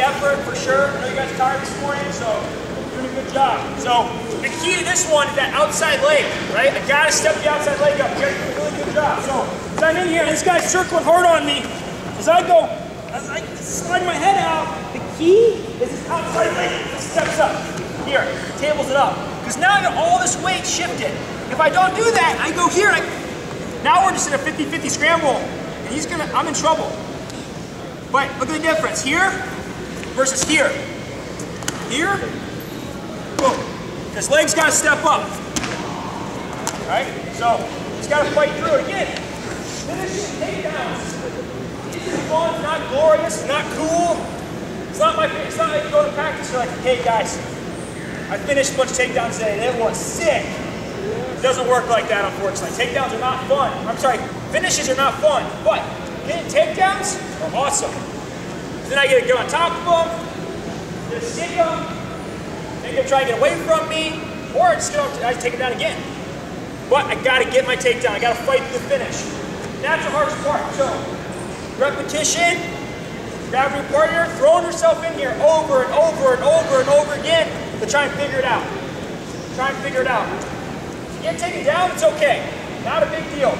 effort for sure. I know you guys tired this morning, so doing a good job. So the key to this one is that outside leg, right? I gotta step the outside leg up. You doing a really good job. So as I'm in here, this guy's circling hard on me. As I go, as I slide my head out, the key is this outside leg steps up. Here, tables it up. Because now I got all this weight shifted. If I don't do that, I go here, I, now we're just in a 50-50 scramble, and he's gonna, I'm in trouble. But look at the difference, here versus here. Here, boom. His leg's gotta step up. Right? So, he's gotta fight through it again. Finish takedowns. It's fun, it's not glorious, not cool. It's not my, it's not like you go to practice, you're like, hey guys, I finished a bunch of takedowns today, that was sick. It doesn't work like that, unfortunately. Takedowns are not fun. I'm sorry, finishes are not fun, but getting takedowns are awesome. Then I get to get on top of them, just stick them, make them try to get away from me, or I just I take them down again. But I gotta get my takedown, I gotta fight to the finish. That's the hardest part. So, repetition, grab your partner, throwing yourself in here over and over and over and over again to try and figure it out. Try and figure it out. If you get taken down, it's okay. Not a big deal.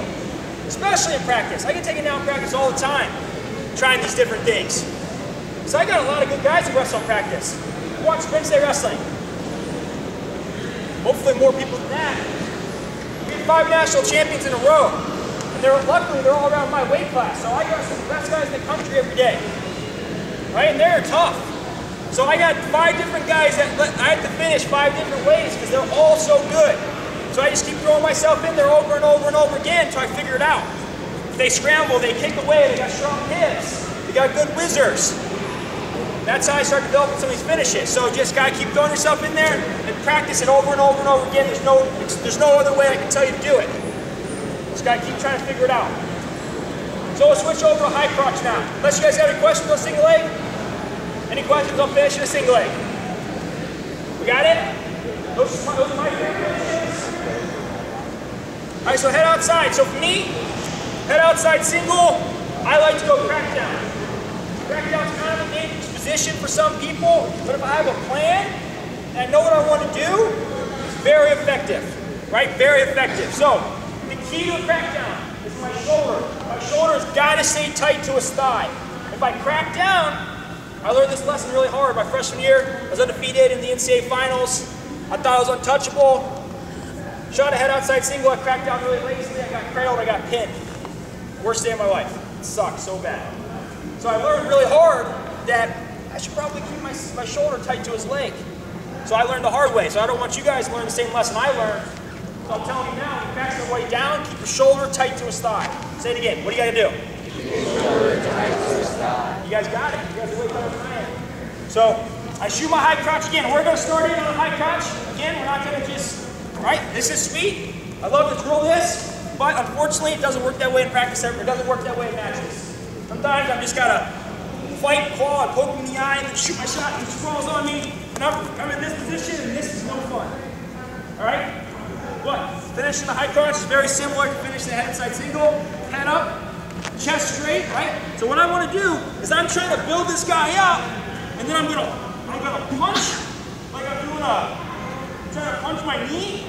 Especially in practice. I get taken down in practice all the time, trying these different things. So I got a lot of good guys who wrestle practice. Watch Wednesday Wrestling. Hopefully more people than that. We had five national champions in a row. And they're luckily they're all around my weight class. So I wrestle the best guys in the country every day. Right? And they're tough. So I got five different guys that I have to finish five different ways because they're all so good. So I just keep throwing myself in there over and over and over again until I figure it out. They scramble, they kick away, they got strong hips, they got good whizzers. That's how I start developing some of these finishes. So just gotta keep throwing yourself in there and practice it over and over and over again. There's no, there's no other way I can tell you to do it. Just gotta keep trying to figure it out. So we'll switch over to high crotch now. Unless you guys have any questions on single leg. Any questions on finishing a single leg? We got it? Those, those are my. All right, so head outside. So for me, head outside single, I like to go crack down. Crack down's kind of a position for some people, but if I have a plan and I know what I want to do, it's very effective, right? Very effective. So the key to a crack down is my shoulder. My shoulder's got to stay tight to his thigh. If I crack down, I learned this lesson really hard. My freshman year, I was undefeated in the NCAA finals. I thought I was untouchable. Shot a head outside single, I cracked down really lazily, I got cradled, I got pinned. Worst day of my life. It sucked so bad. So I learned really hard that I should probably keep my, my shoulder tight to his leg. So I learned the hard way. So I don't want you guys to learn the same lesson I learned. So I'm telling you now, back the way down, keep your shoulder tight to his thigh. Say it again. What do you gotta do? Shoulder tight to his thigh. You guys got it. You guys are way better than I am. So I shoot my high crotch again. We're gonna start in on a high crotch. Again, we're not gonna just right? This is sweet. I love to drill this, but unfortunately it doesn't work that way in practice. It doesn't work that way in matches. Sometimes I'm just gotta fight, claw, poke him in the eye, and then shoot my shot, and he sprawls on me, and I'm, I'm in this position, and this is no fun. All right? But finishing the high crotch is very similar to finishing the head side single. Head up, chest straight, right? So what I want to do is I'm trying to build this guy up, and then I'm gonna I'm gonna punch like I'm doing a trying to punch my knee,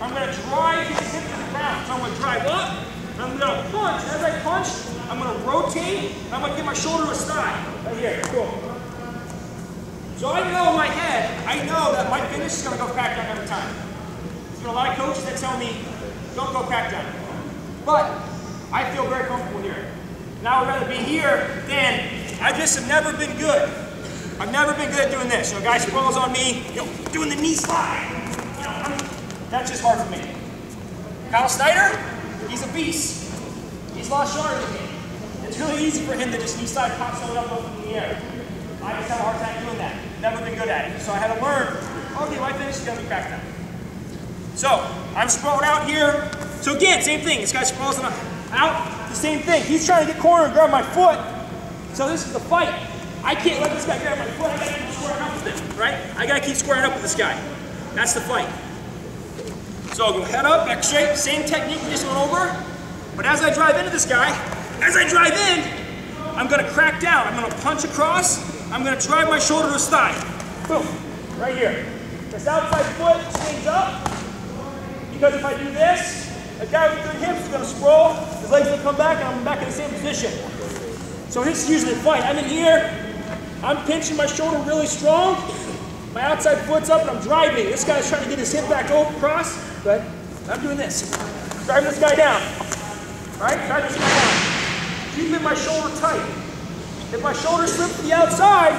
I'm to drive his hip to the ground. So I'm to drive up, and I'm going to punch. As I punch, I'm going to rotate, and I'm going to get my shoulder to his thigh. Right here, cool. So I know in my head, I know that my finish is going to go crack down every time. There's been a lot of coaches that tell me, don't go crack down. But I feel very comfortable here. Now I'd rather be here than I just have never been good. I've never been good at doing this. You know, guy sprawls on me, you know, doing the knee slide. You know, that's just hard for me. Kyle Snyder, he's a beast. He's a lot shorter than me. It's really easy for him to just knee slide, pop someone up, up in the air. I just have a hard time doing that. Never been good at it. So I had to learn, okay, my finish is gonna be cracked down. So, I'm sprawled out here. So again, same thing. This guy sprawls out, the same thing. He's trying to get corner and grab my foot. So this is the fight. I can't let this guy grab my foot. I gotta keep squaring up with him, right? I gotta keep squaring up with this guy. That's the fight. So I'll go head up, back straight, same technique just went over. But as I drive into this guy, as I drive in, I'm gonna crack down. I'm gonna punch across, I'm gonna drive my shoulder to his thigh. Boom, right here. This outside foot swings up, because if I do this, a guy with good hips is gonna sprawl, his legs will come back, and I'm back in the same position. So this is usually a fight. I'm in here, I'm pinching my shoulder really strong, my outside foot's up, and I'm driving. This guy's trying to get his hip back over across, but I'm doing this. Drive this guy down. Right? Drive this guy down. Keeping my shoulder tight. If my shoulder slips to the outside,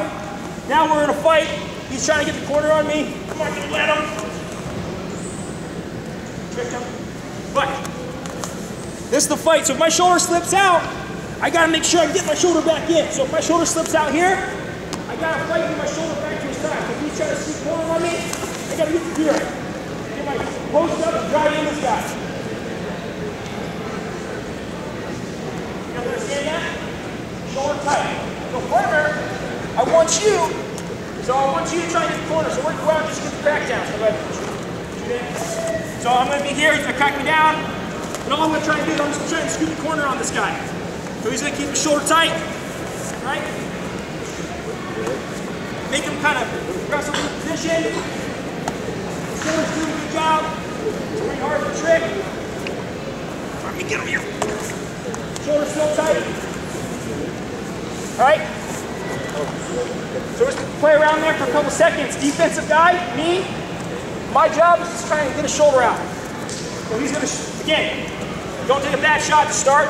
now we're in a fight. He's trying to get the corner on me. I'm not gonna let him. Tricked him. But this is the fight. So if my shoulder slips out, I gotta make sure I get my shoulder back in. So if my shoulder slips out here, I gotta fight with my shoulder back to his side. If he's trying to sweep corner on me, I gotta get to. Get my post up drive in this guy. You understand that? Shoulder tight. So partner, I want you, so I want you to try and the corner. So we're going to go out and just get the crack down. So, so I'm going to be here, he's going to crack me down. And all I'm going to try and do is I'm just trying to scoop the corner on this guy. So he's going to keep his shoulder tight, right? Make him kind of wrestle in position. Shoulder's doing a good job. It's pretty hard to trick. Let me get him here. Shoulder still tight. All right? So just play around there for a couple seconds. Defensive guy, me, my job is just trying to get his shoulder out. So he's gonna, again, don't take a bad shot to start.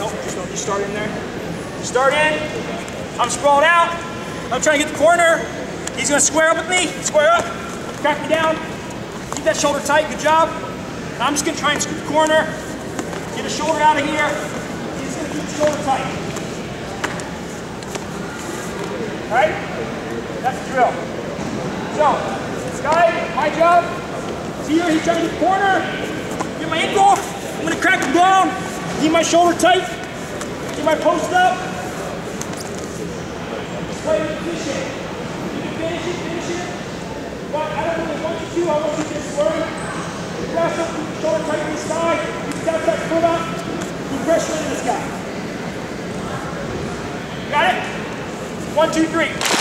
Nope, just don't just start in there. Start in, I'm sprawled out. I'm trying to get the corner. He's gonna square up with me, square up, crack me down. Keep that shoulder tight, good job. I'm just gonna try and scoop the corner, get a shoulder out of here. He's gonna keep his shoulder tight. Right? That's the drill. So, this guy, my job, is here, he's trying to the corner, get my ankle, I'm gonna crack him down, keep my shoulder tight, get my post up. Play the position. You can finish it, finish it, but I don't really want you to, I want you to just learn to wrestle, keep the shoulder tight to the side, keep the outside foot up, keep pressure into this guy. Got it? One, two, three.